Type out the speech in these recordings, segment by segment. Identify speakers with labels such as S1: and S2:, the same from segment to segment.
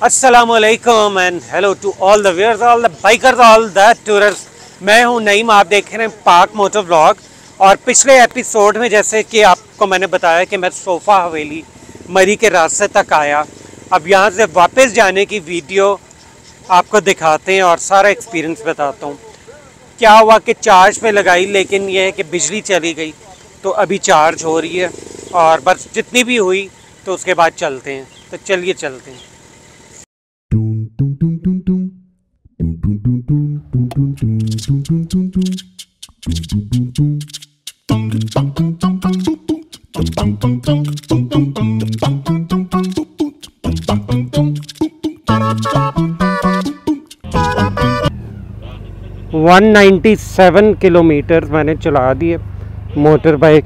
S1: Aslam and hello to all the viewers all the bikers all the tourers मैं हूँ नईम, आप देख रहे हैं पार्क मोटर ब्लॉग और पिछले एपिसोड में जैसे कि आपको मैंने बताया कि मैं सोफ़ा हवेली, मरी के रास्ते तक आया। अब यहाँ से वापस जाने की वीडियो आपको दिखाते हैं और सारा एक्सपीरियंस बताता हूँ। क्या हुआ कि चार्ज पे लगाई, लेकिन यह है कि बिजली चली गई तो अभी चार्ज हो रही है। और बस जितनी भी हुई तो उसके बाद चलते हैं। तो चलिए चलते हैं। 197 किलोमीटर मैंने चला दिए मोटर बाइक,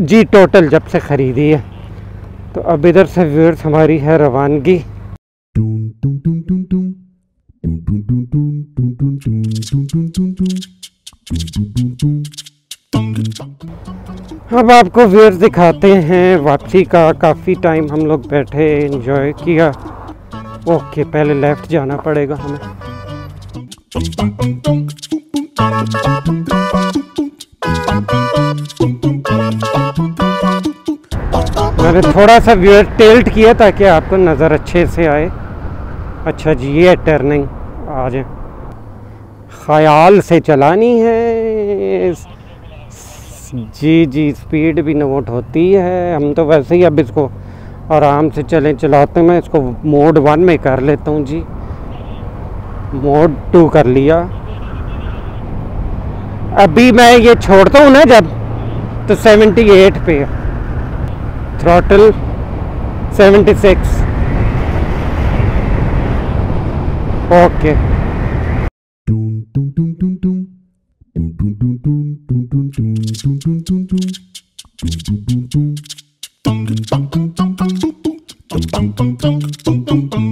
S1: जी टोटल जब से ख़रीदी है तो अब इधर से व्यूअर्स, हमारी है रवानगी. अब आपको व्यूअर्स दिखाते हैं, वापसी का काफ़ी टाइम हम लोग बैठे एंजॉय किया। ओके पहले लेफ़्ट जाना पड़ेगा हमें। मैंने थोड़ा सा व्यूअर टेल्ट किया ताकि आपको नज़र अच्छे से आए। अच्छा जी, ये टर्निंग आ जाए। ख्याल से चलानी है। जी जी स्पीड भी नोट होती है। हम तो वैसे ही अब इसको आराम से चलें, चलाते मैं इसको मोड वन में कर लेता हूँ जी। मोड टू कर लिया। अभी मैं ये छोड़ता हूँ ना जब तो 78 पे। Throttle 76 okay
S2: Dum dum dum dum dum dum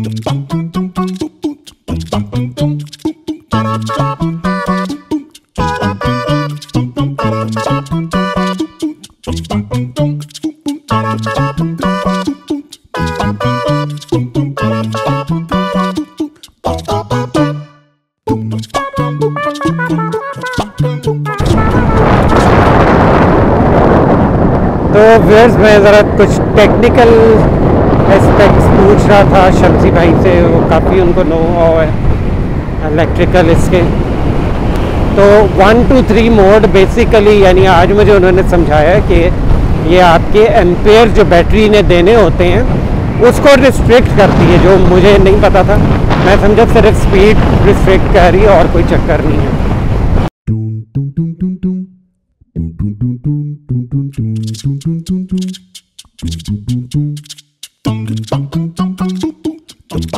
S1: तो वेयर्स मैं ज़रा कुछ टेक्निकल एस्पेक्ट्स पूछ रहा था, शमसी भाई से, वो काफ़ी उनको नो है इलेक्ट्रिकल इसके। तो one two three mode basically यानी आज मुझे उन्होंने समझाया कि ये आपके एम्पेयर जो बैटरी ने देने होते हैं, उसको रिस्ट्रिक्ट करती है, जो मुझे नहीं पता था। मैं समझा सिर्फ़ स्पीड रिस्ट्रिक्ट कर रही है, और कोई चक्कर नहीं है।